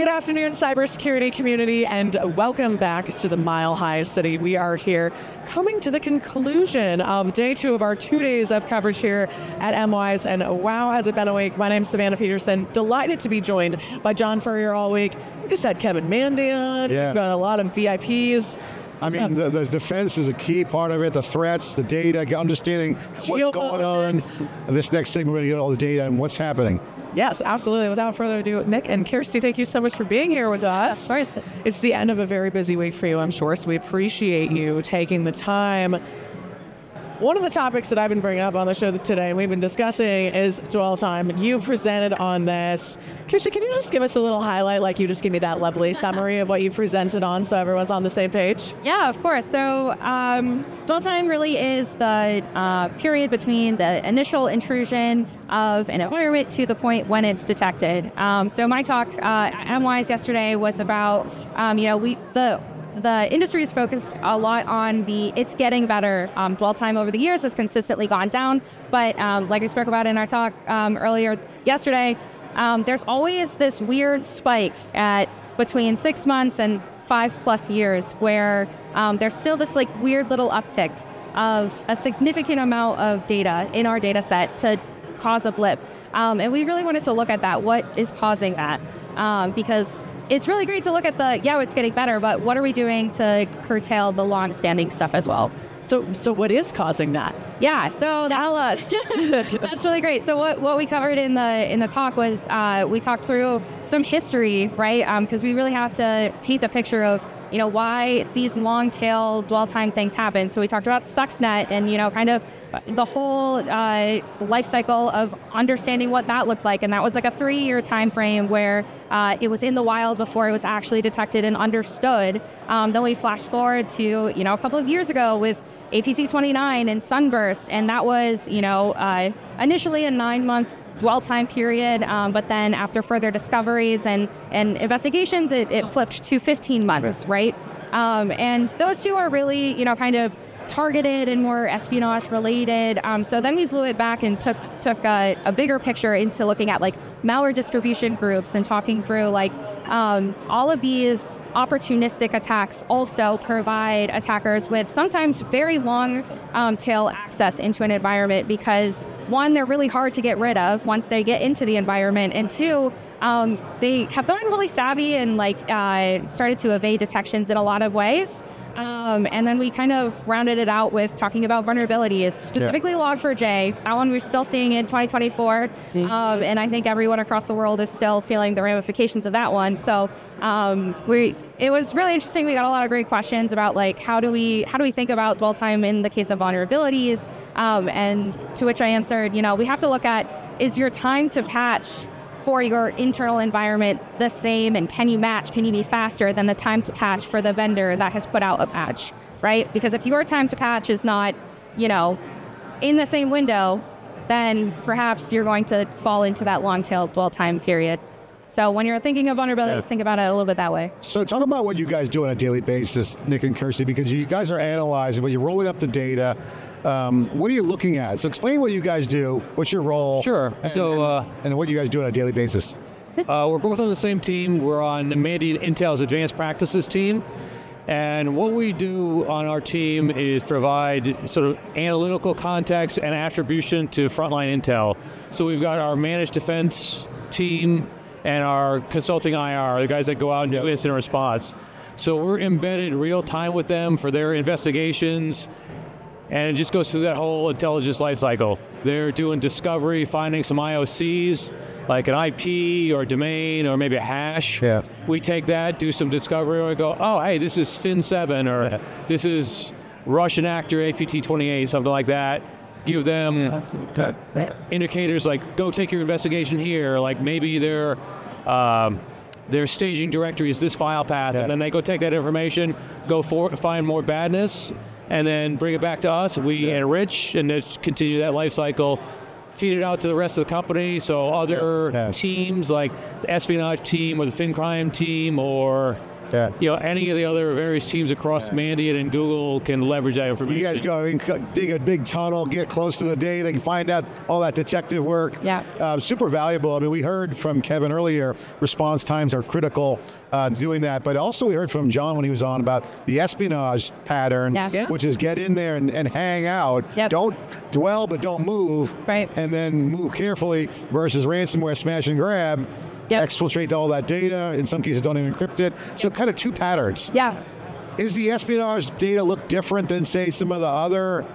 Good afternoon, cybersecurity community, and welcome back to the Mile High City. We are here coming to the conclusion of day two of our two days of coverage here at MWise. And wow, has it been a week? My name's Savannah Peterson. Delighted to be joined by John Furrier all week. We just had Kevin Mandia. Yeah. We've got a lot of VIPs. I mean, the, the defense is a key part of it. The threats, the data, understanding what's going on. This next thing, we're going to get all the data and what's happening. Yes, absolutely. Without further ado, Nick and Kirstie, thank you so much for being here with us. course. It's the end of a very busy week for you, I'm sure, so we appreciate you taking the time. One of the topics that I've been bringing up on the show today, and we've been discussing, is dwell time. You presented on this. Kirstie, can you just give us a little highlight, like you just give me that lovely summary of what you presented on so everyone's on the same page? Yeah, of course. So, um, dwell time really is the uh, period between the initial intrusion of an environment to the point when it's detected. Um, so, my talk uh, at MWise yesterday was about, um, you know, we the the industry is focused a lot on the it's getting better. Um, dwell time over the years has consistently gone down, but um, like we spoke about in our talk um, earlier yesterday, um, there's always this weird spike at between six months and five plus years where um, there's still this like weird little uptick of a significant amount of data in our data set to cause a blip. Um, and we really wanted to look at that. What is causing that? Because it's really great to look at the, yeah, it's getting better, but what are we doing to curtail the long standing stuff as well? So, so what is causing that? Yeah, so Tell us. that's really great. So what, what we covered in the in the talk was uh, we talked through some history, right? Because we really have to paint the picture of you know why these long tail dwell time things happen. So we talked about Stuxnet and you know kind of the whole uh, life cycle of understanding what that looked like, and that was like a three year time frame where uh, it was in the wild before it was actually detected and understood. Um, then we flash forward to you know a couple of years ago with APT29 and Sunburst, and that was, you know, uh, initially a nine-month dwell time period, um, but then after further discoveries and, and investigations, it, it flipped to 15 months, right? Um, and those two are really, you know, kind of targeted and more espionage related. Um, so then we flew it back and took took a, a bigger picture into looking at like malware distribution groups and talking through like um, all of these opportunistic attacks also provide attackers with sometimes very long um, tail access into an environment because one, they're really hard to get rid of once they get into the environment, and two, um, they have gotten really savvy and like uh, started to evade detections in a lot of ways. Um, and then we kind of rounded it out with talking about vulnerabilities, specifically Log4j. That one we're still seeing in 2024, um, and I think everyone across the world is still feeling the ramifications of that one. So um, we, it was really interesting. We got a lot of great questions about like how do we how do we think about dwell time in the case of vulnerabilities, um, and to which I answered, you know, we have to look at is your time to patch for your internal environment the same? And can you match? Can you be faster than the time to patch for the vendor that has put out a patch right? Because if your time to patch is not you know in the same window then perhaps you're going to fall into that long tail dwell time period. So when you're thinking of vulnerabilities Yeah. think about it a little bit that way. So, talk about what you guys do on a daily basis, Nick and Kirstie, because you guys are analyzing, but you're rolling up the data. Um, what are you looking at? So, explain what you guys do. What's your role? Sure. And, So, uh, and what do you guys do on a daily basis. Uh, we're both on the same team. We're on Mandiant Intel's Advanced Practices team. And what we do on our team is provide sort of analytical context and attribution to frontline intel. So we've got our managed defense team and our consulting IR, the guys that go out and do incident response. So we're embedded real time with them for their investigations, and it just goes through that whole intelligence life cycle. They're doing discovery, finding some IOCs, like an IP or a domain or maybe a hash. Yeah. We take that, do some discovery, and we go, oh, hey, this is Fin7 or Yeah. this is Russian actor APT28, something like that. Give them indicators like go take your investigation here, like maybe their um, their staging directory is this file path, Yeah. and then they go take that information, go for find more badness, and then bring it back to us. We enrich and just continue that life cycle. Feed it out to the rest of the company, so other Yeah. Yeah. teams like the espionage team or the fin crime team or Yeah. you know any of the other various teams across Mandiant and Google can leverage that information. You guys go and c- dig a big tunnel, get close to the data, and find out all that detective work. Yeah. Uh, super valuable. I mean, we heard from Kevin earlier, response times are critical uh, doing that. But also, we heard from John when he was on about the espionage pattern, Yeah. Yeah. which is get in there and, and hang out. Yep. Don't dwell, but don't move. Right. And then move carefully versus ransomware smash and grab. Yep. Exfiltrate all that data. In some cases, don't even encrypt it. So, kind of two patterns. Yeah. Is the espionage data look different than, say, some of the other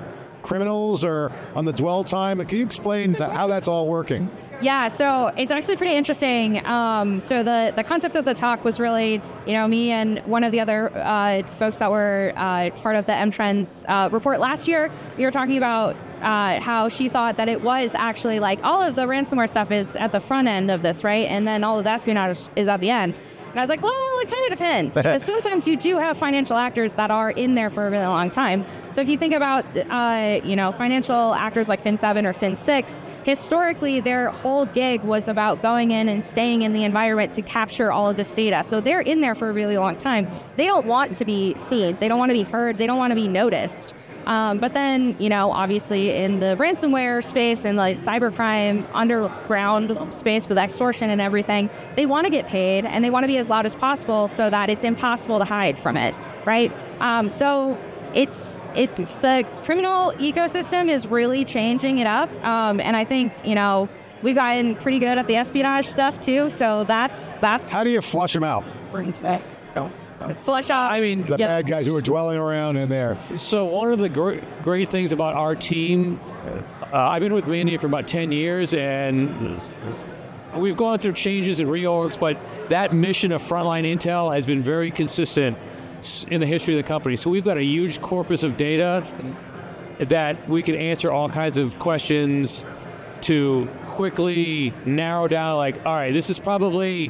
criminals or on the dwell time? Can you explain how that's all working? Yeah, so it's actually pretty interesting. Um, so the the concept of the talk was really, you know, me and one of the other uh, folks that were uh, part of the M Trends uh, report last year. We were talking about uh, how she thought that it was actually like all of the ransomware stuff is at the front end of this, right, and then all of the espionage is at the end. And I was like, well, it kind of depends. Because sometimes you do have financial actors that are in there for a really long time. So if you think about, uh, you know, financial actors like Fin7 or Fin6, historically their whole gig was about going in and staying in the environment to capture all of this data. So they're in there for a really long time. They don't want to be seen. They don't want to be heard. They don't want to be noticed. Um, but then, you know, obviously in the ransomware space and like cybercrime underground space with extortion and everything, they want to get paid and they want to be as loud as possible so that it's impossible to hide from it, right? Um, so it's it the criminal ecosystem is really changing it up, um, and I think you know we've gotten pretty good at the espionage stuff too. So that's that's How do you flush them out? Flush out. I mean, The Yep. bad guys who are dwelling around in there. So one of the gr- great things about our team, uh, I've been with Mandiant for about 10 years, and we've gone through changes and reorgs, but that mission of frontline intel has been very consistent in the history of the company. So we've got a huge corpus of data that we can answer all kinds of questions to quickly narrow down like all right this is probably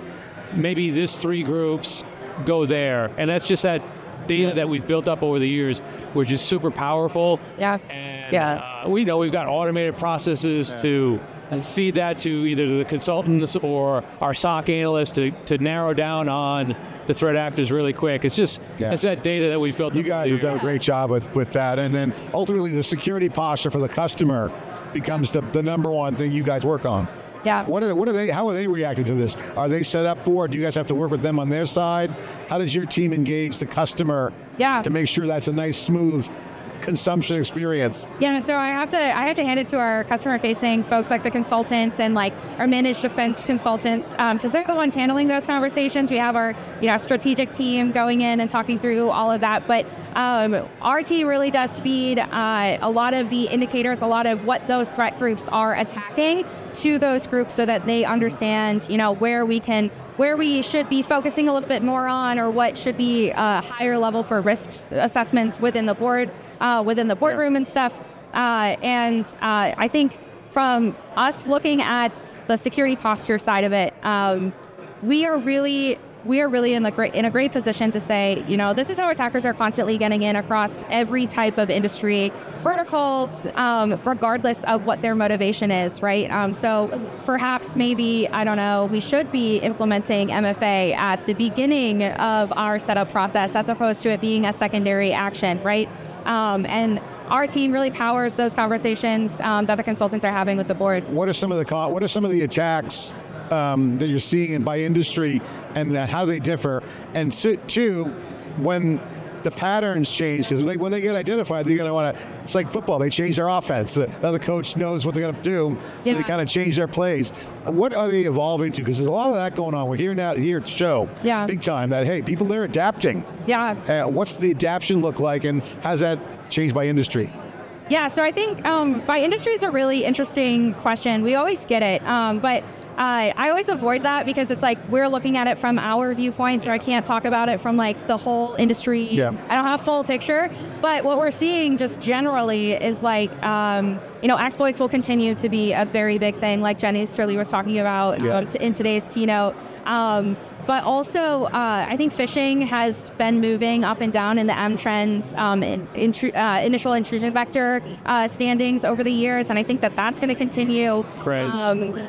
maybe this three groups go there and that's just that data that we've built up over the years which is super powerful yeah. and Yeah. uh, we know we've got automated processes to feed that to either the consultants or our SOC analysts to, to narrow down on the threat actors really quick. It's just Yeah. it's that data that we've built. You up guys have the done a great job with, with that. And then ultimately, the security posture for the customer becomes the, the number one thing you guys work on. Yeah. What are, they, what are they? How are they reacting to this? Are they set up for it? Do you guys have to work with them on their side? How does your team engage the customer Yeah. to make sure that's a nice, smooth consumption experience? Yeah, so I have to I have to hand it to our customer facing folks like the consultants and like our managed defense consultants because they're the ones handling those conversations. We have our you know strategic team going in and talking through all of that, but um, RT really does feed uh, a lot of the indicators, a lot of what those threat groups are attacking to those groups so that they understand you know where we can where we should be focusing a little bit more on or what should be a higher level for risk assessments within the board uh, within the boardroom and stuff. Uh, and uh, I think from us looking at the security posture side of it, um, we are really we are really in a great in a great position to say, you know, this is how attackers are constantly getting in across every type of industry, vertical, um, regardless of what their motivation is, right? Um, so perhaps maybe I don't know, we should be implementing MFA at the beginning of our setup process as opposed to it being a secondary action, right? Um, and our team really powers those conversations um, that the consultants are having with the board. What are some of the what are some of the attacks um, that you're seeing by industry, and how do they differ? And two, when the patterns change, because when they get identified, they're going to want to. It's like football; they change their offense. The other coach knows what they're going to do, so they kind of change their plays. What are they evolving to? Because there's a lot of that going on. We're hearing that here at the show, Yeah. big time. That hey, people they're adapting. Yeah, Uh, what's the adaptation look like, and how's that changed by industry? Yeah, so I think um, by industry is a really interesting question. We always get it, um, but uh, I always avoid that because it's like we're looking at it from our viewpoint, so I can't talk about it from like the whole industry. Yeah. I don't have full picture, but what we're seeing just generally is like um, you know exploits will continue to be a very big thing, like Jen Easterly was talking about Yeah. um, t- in today's keynote. Um, but also, uh, I think phishing has been moving up and down in the M trends, um, in, intru- uh, initial intrusion vector uh, standings over the years, and I think that that's going to continue. Cred. Um,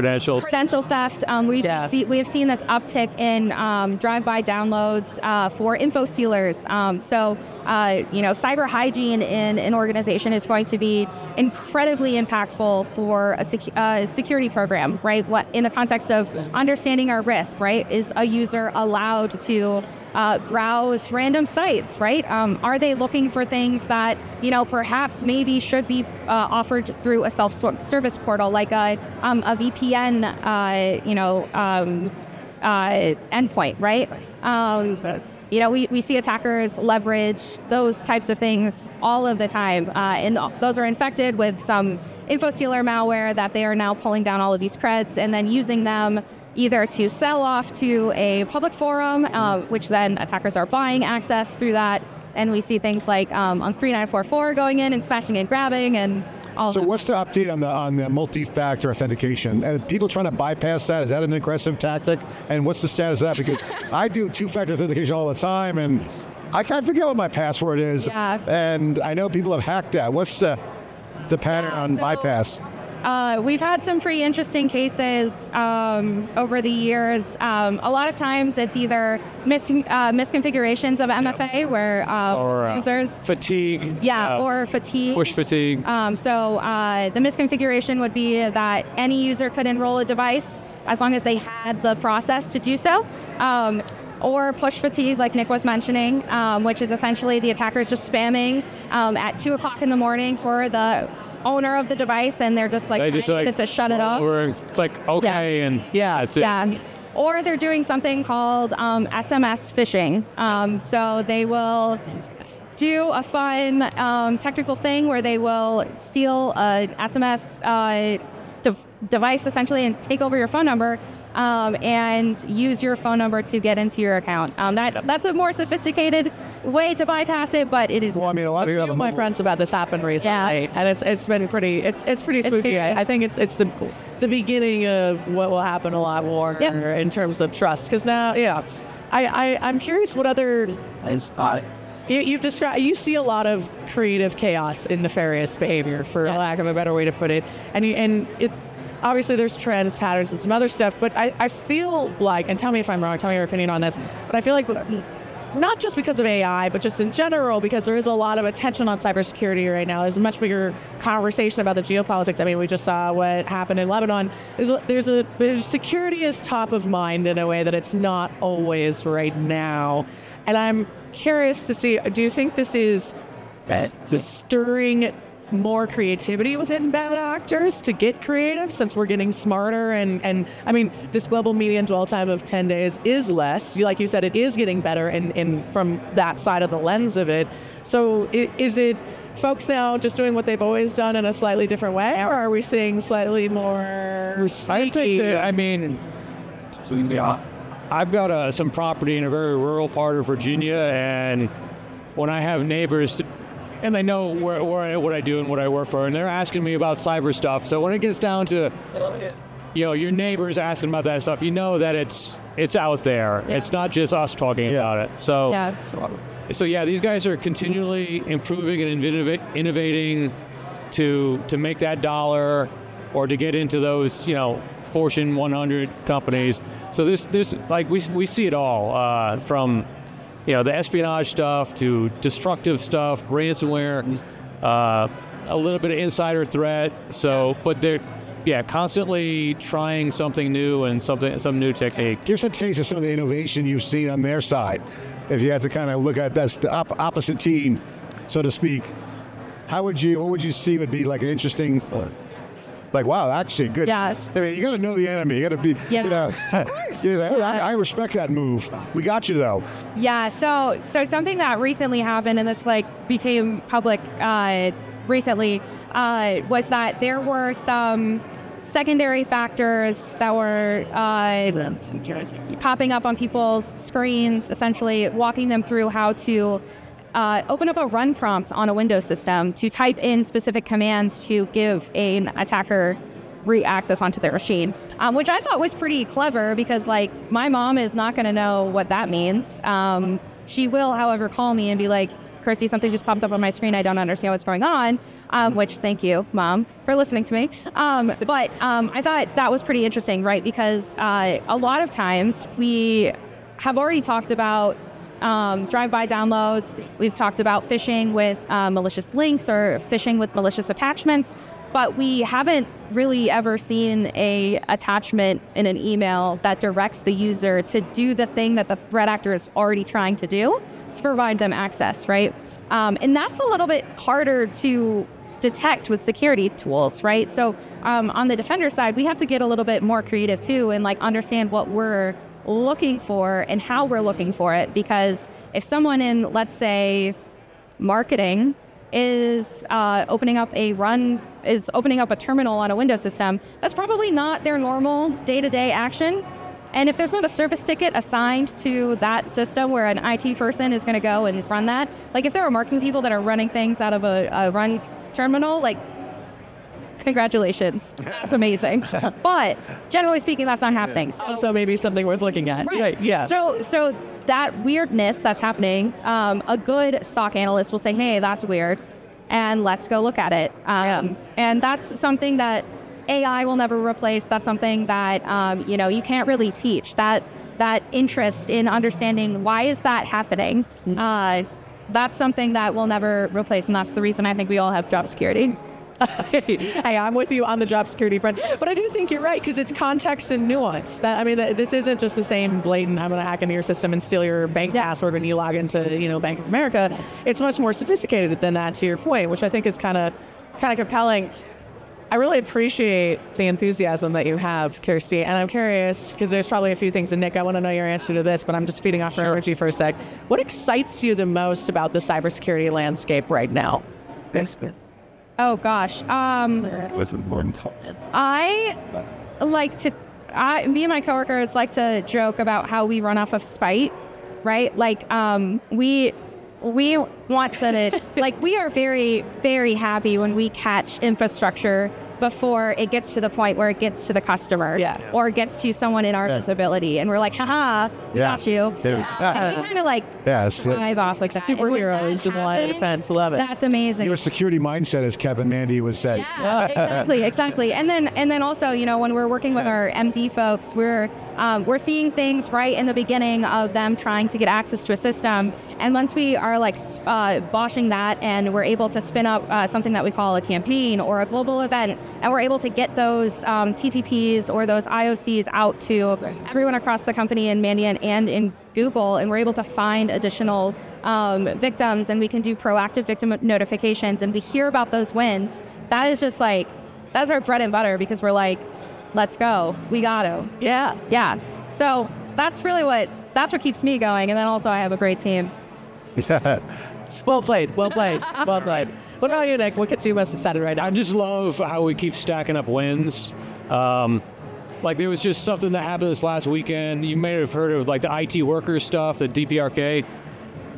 credentials. credential theft. Um, we Yeah. see, we have seen this uptick in um, drive-by downloads uh, for info stealers. Um, so, uh, you know, cyber hygiene in an organization is going to be incredibly impactful for a secu- uh, security program, right? What in the context of understanding our risk, right? Is a user allowed to uh, browse random sites, right? Um, are they looking for things that you know perhaps maybe should be uh, offered through a self-service portal like a um, a VPN, uh, you know, um, uh, endpoint, right? Um, you know, we, we see attackers leverage those types of things all of the time, uh, and those are infected with some info stealer malware that they are now pulling down all of these creds and then using them either to sell off to a public forum, uh, which then attackers are buying access through that. And we see things like um, UNC 3944 going in and smashing and grabbing and all So what's the update on the on the multi-factor authentication? And people trying to bypass that is that an aggressive tactic? And what's the status of that? Because I do two-factor authentication all the time, and I can't forget what my password is. Yeah. And I know people have hacked that. What's the the pattern Yeah, on so- bypass? Uh, we've had some pretty interesting cases um, over the years. Um, a lot of times it's either miscon- uh, misconfigurations of MFA where uh, Or, uh, users, Fatigue. yeah, or fatigue. push fatigue. Um, so uh, the misconfiguration would be that any user could enroll a device as long as they had the process to do so. Um, or push fatigue, like Nick was mentioning, um, which is essentially the attacker is just spamming um, at two o'clock in the morning for the owner of the device, and they're just like, They trying just to like get it to shut it off. Or click OK and Yeah. that's it. Yeah. Or they're doing something called um, SMS phishing. Um, so they will do a fun um, technical thing where they will steal a SMS uh, de- device essentially and take over your phone number. Um, and use your phone number to get into your account. Um, that that's a more sophisticated way to bypass it, but it is. Well, I mean, a lot of people have Few a of my friends about this happened recently, Yeah. and it's it's been pretty it's it's pretty spooky. pretty- I, I think it's it's the the beginning of what will happen a lot more Yep. in terms of trust. Because now, yeah, I, I I'm curious what other you, you've described. You see a lot of creative chaos in nefarious behavior, for Yeah. lack of a better way to put it, and you, and it. Obviously, there's trends, patterns, and some other stuff, but I, I feel like, and tell me if I'm wrong, tell me your opinion on this, but I feel like not just because of AI, but just in general, because there is a lot of attention on cybersecurity right now. There's a much bigger conversation about the geopolitics. I mean, we just saw what happened in Lebanon. There's a, there's a there's security is top of mind in a way that it's not always right now, and I'm curious to see. Do you think this is uh, stirring more creativity within bad actors to get creative since we're getting smarter and and I mean this global median dwell time of 10 days is less. Like you said it is getting better and in, from that side of the lens of it. So is it folks now just doing what they've always done in a slightly different way or are we seeing slightly more I think that, I mean, I've got uh, some property in a very rural part of Virginia, and when I have neighbors, and they know where, where I, what I do and what I work for, and they're asking me about cyber stuff. So when it gets down to, you know, your neighbors asking about that stuff, you know that it's it's out there. It's not just us talking Yeah. about it. So Yeah. so yeah, these guys are continually improving and innov- innovating to to make that dollar or to get into those you know Fortune 100 companies. So this this like we we see it all uh, from you know the espionage stuff to destructive stuff, ransomware, uh, a little bit of insider threat. So, but they're yeah constantly trying something new and something some new technique. Give us a taste of some of the innovation you've seen on their side. If you had to kind of look at that's the op- opposite team, so to speak, how would you? What would you see would be like an interesting? Like wow, actually good. Yeah. I mean, you got to know the enemy. You got to be. Yeah. You know, yeah, I, I respect that move. We got you though. Yeah, so so something that recently happened and this like became public uh, recently uh, was that there were some secondary factors that were uh, popping up on people's screens, essentially walking them through how to uh, open up a run prompt on a Windows system to type in specific commands to give an attacker re access onto their machine, um, which I thought was pretty clever because, like, my mom is not going to know what that means. Um, she will, however, call me and be like, Kirstie, something just popped up on my screen. I don't understand what's going on. um, which thank you, mom, for listening to me. Um, but um, I thought that was pretty interesting, right? Because uh, a lot of times we have already talked about um, drive-by downloads. We've talked about phishing with uh, malicious links or phishing with malicious attachments, but we haven't really ever seen a attachment in an email that directs the user to do the thing that the threat actor is already trying to do to provide them access, right? Um, and that's a little bit harder to detect with security tools, right? So um, on the defender side, we have to get a little bit more creative too and like understand what we're looking for and how we're looking for it. Because if someone in, let's say, marketing is uh, opening up a run, is opening up a terminal on a Windows system, that's probably not their normal day to day action. And if there's not a service ticket assigned to that system where an IT person is going to go and run that, like if there are marketing people that are running things out of a, a run terminal, like congratulations, that's amazing. but generally speaking, that's not happening. So, Also, maybe something worth looking at. Right. Yeah. So so that weirdness that's happening, um, a good SOC analyst will say, "Hey, that's weird," and let's go look at it. Um, And that's something that AI will never replace. That's something that um, you know you can't really teach. That that interest in understanding why is that happening. Uh, that's something that we'll never replace, and that's the reason I think we all have job security. hey, I'm with you on the job security front, but I do think you're right because it's context and nuance. That I mean, that, this isn't just the same blatant. I'm going to hack into your system and steal your bank Yeah. password when you log into you know Bank of America. It's much more sophisticated than that. To your point, which I think is kind of kind of compelling. I really appreciate the enthusiasm that you have, Kirstie, and I'm curious because there's probably a few things. And Nick, I want to know your answer to this, but I'm just feeding off your energy for a sec. What excites you the most about the cybersecurity landscape right now? Oh gosh. Um, What's important? I like to, I, me and my coworkers like to joke about how we run off of spite, right? Like, um, we, we want to, like, we are very, very happy when we catch infrastructure before it gets to the point where it gets to the customer Yeah. or gets to someone in our Yeah. visibility. And we're like, haha, we Yeah. got you. There- And we kind of like Yeah, it's, dive off like that. And when that Superheroes in the line of defense. Love it. That's amazing. your security mindset, as Kevin Mandia would say. Yeah, exactly, exactly. And then and then also, you know, when we're working with our MD folks, we're um, we're seeing things right in the beginning of them trying to get access to a system. And once we are like uh, boshing that, and we're able to spin up uh, something that we call a campaign or a global event, and we're able to get those um, TTPs or those IOCs out to everyone across the company in Mandiant and in Google, and we're able to find additional um, victims, and we can do proactive victim notifications, and we hear about those wins. That is just like that's our bread and butter because we're like, let's go, we got to, yeah. yeah. So that's really what that's what keeps me going, and then also I have a great team. Well played. Well played. Well played. What about you, Nick? What gets you most excited right now? I just love how we keep stacking up wins. Um, like there was just something that happened this last weekend. You may have heard of like the IT workers stuff, the DPRK.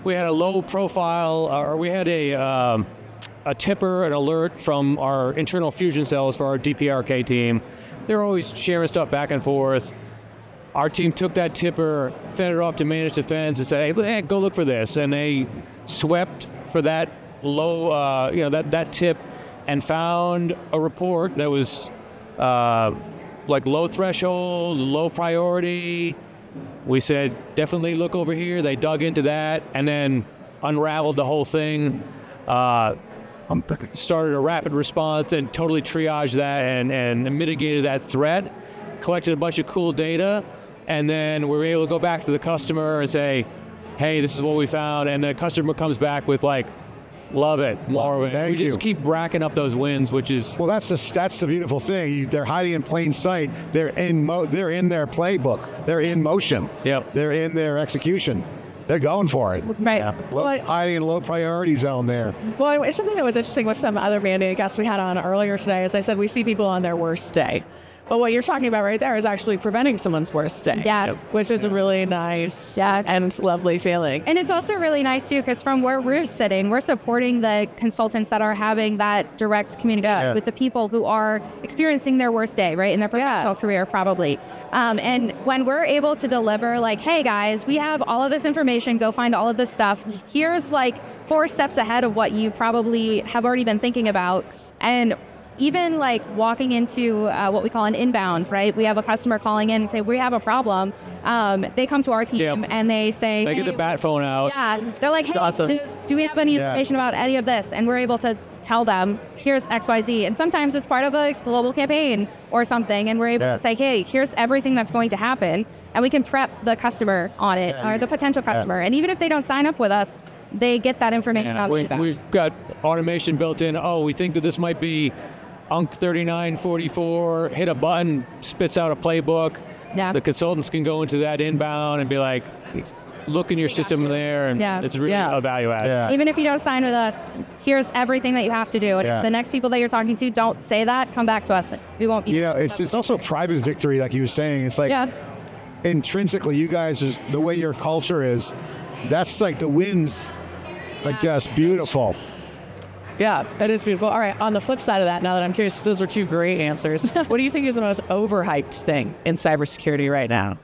We had a low profile, or we had a um, a tipper, an alert from our internal fusion cells for our DPRK team. They're always sharing stuff back and forth. Our team took that tipper, fed it off to managed defense, and said, "Hey, go look for this." And they swept for that low, uh, you know, that that tip, and found a report that was uh, like low threshold, low priority. We said, definitely look over here. They dug into that and then unraveled the whole thing. Uh, started a rapid response and totally triaged that and, and mitigated that threat. Collected a bunch of cool data, and then we're able to go back to the customer and say, "Hey, this is what we found." And the customer comes back with like, "Love it, more of it." Thank we you. just keep racking up those wins, which is Well, that's the that's the beautiful thing. You, they're hiding in plain sight. They're in mo- They're in their playbook. They're in motion. Yep. They're in their execution. They're going for it. Right. Low, Well, hiding in low priority zone there. Well, something that was interesting with some other Mandiant guests we had on earlier today. As I said, we see people on their worst day, But what you're talking about right there is actually preventing someone's worst day. Yeah. Which is a really nice Yeah. and lovely feeling. And it's also really nice too, because from where we're sitting, we're supporting the consultants that are having that direct communication Yeah. with the people who are experiencing their worst day, right, in their professional career, probably. Um, and when we're able to deliver, like, hey guys, we have all of this information, go find all of this stuff. Here's like four steps ahead of what you probably have already been thinking about. And even like walking into uh, what we call an inbound, right? We have a customer calling in and say, we have a problem. Um, they come to our team Yeah. and they say, They get the bat phone out. yeah, they're like, hey, awesome. do, do we have any Yeah. information about any of this? And we're able to tell them, here's X, Y, Z. And sometimes it's part of a global campaign or something, and we're able Yeah. to say, hey, here's everything that's going to happen, and we can prep the customer on it or the potential customer. And even if they don't sign up with us, they get that information Yeah, out we, of we've got automation built in. Oh, we think that this might be UNC 3944. Hit a button, spits out a playbook. Yeah. The consultants can go into that inbound and be like, look in your system there, and Yeah. it's really Yeah. a value add. Yeah. Even if you don't sign with us, here's everything that you have to do. Yeah. the next people that you're talking to don't say that, come back to us. We won't be. You know, it's it's also private victory, like you were saying. It's like yeah. intrinsically, you guys, is, the way your culture is, that's like the wins, like just beautiful. Yeah, that is beautiful. All right, on the flip side of that, now that I'm curious, because those were two great answers, what do you think is the most overhyped thing in cybersecurity right now?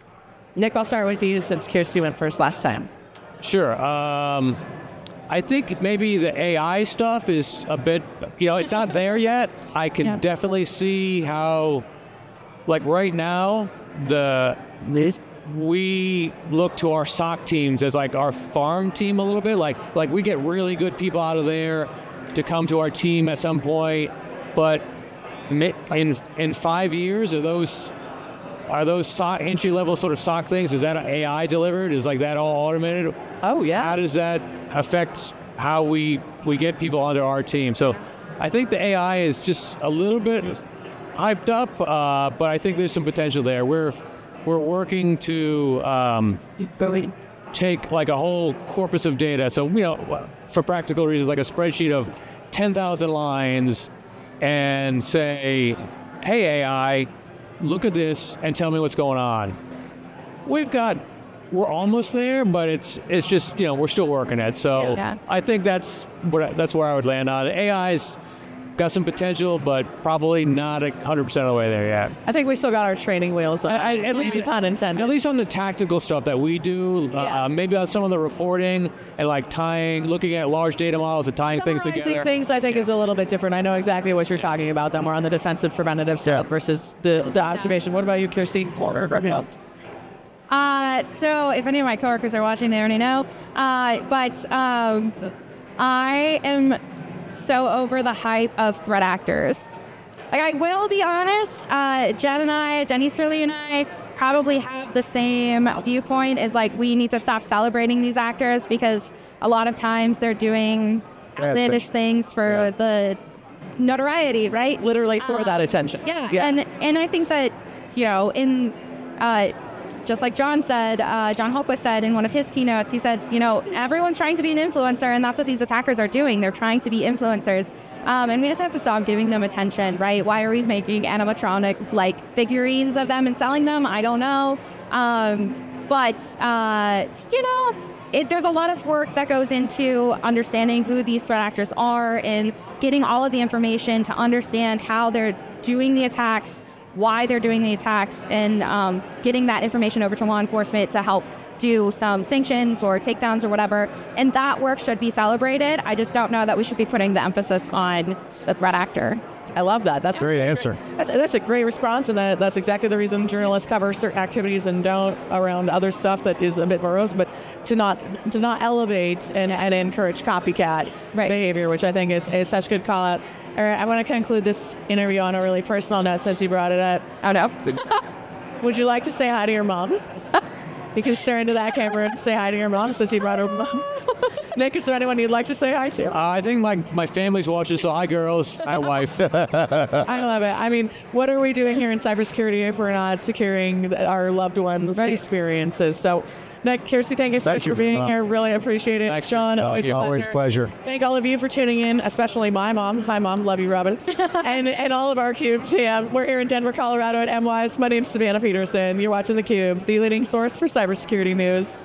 Nick, I'll start with you since Kirstie went first last time. Sure. Um, I think maybe the AI stuff is a bit, you know, it's not there yet. I can Yeah. definitely see how, like right now, the we look to our SOC teams as like our farm team a little bit. Like like we get really good people out of there to come to our team at some point, but in in five years are those are those entry level sort of SOC things? Is that AI delivered? Is like that all automated? Oh, yeah. How does that affect how we we get people onto our team? So I think the AI is just a little bit hyped up, uh, but I think there's some potential there. We're we're working to um, take like a whole corpus of data. So you know, for practical reasons, like a spreadsheet of 10,000 lines, and say, "Hey AI, look at this and tell me what's going on." We've got we're almost there, but it's it's just you know we're still working it. So Yeah. I think that's what I- that's where I would land on. AI's got some potential, but probably not a hundred percent of the way there yet. I think we still got our training wheels on. I- I- at least- pun intended. At least on the tactical stuff that we do, Yeah. uh, maybe on some of the reporting and like tying, looking at large data models and tying things Summarizing together. things I think is a little bit different. I know exactly what you're talking about. Then we're on the defensive preventative side Yeah. versus the, the observation. What about you, Kirstie? Uh, so if any of my coworkers are watching, they already know. Uh, but um, I am so over the hype of threat actors. Like I will be honest, uh, Jen and I, Jen Easterly and I, probably have the same viewpoint. Is like we need to stop celebrating these actors because a lot of times they're doing Bad outlandish things for Yeah. the notoriety, right? Literally for that attention. Yeah, Yeah. and and I think that you know, in uh, just like John said, uh, John Hultquist said in one of his keynotes, he said, you know, everyone's trying to be an influencer, and that's what these attackers are doing. They're trying to be influencers. Um, and we just have to stop giving them attention, right? Why are we making animatronic like figurines of them and selling them? I don't know. Um, but uh, you know, it, there's a lot of work that goes into understanding who these threat actors are and getting all of the information to understand how they're doing the attacks, why they're doing the attacks, and um, getting that information over to law enforcement to help do some sanctions or takedowns or whatever. And that work should be celebrated. I just don't know that we should be putting the emphasis on the threat actor. I love that. That's a Great answer. That's, that's a great response, and that, that's exactly the reason journalists cover certain activities and don't around other stuff that is a bit morose, but to not to not elevate and, and encourage copycat Right. behavior, which I think is, is such good call out. All right, I want to conclude this interview on a really personal note since you brought it up. Oh no. Would you like to say hi to your mom? You can stare into that camera and say hi to your mom since you brought her mom. Nick, is there anyone you'd like to say hi to? Uh, I think my, my family's watching, so hi girls, hi wife. I love it. I mean, what are we doing here in cybersecurity if we're not securing our loved ones' experiences? So, Nick, Kirstie, thank you so Thank much you for being for here. Really appreciate it. Thanks. Sean, Uh, always, a always pleasure. Thank all of you for tuning in, especially my mom. Hi, mom. Love you, Robin. and and all of our Cube jam. We're here in Denver, Colorado at MWise. My name's Savannah Peterson. You're watching the Cube, the leading source for cybersecurity news.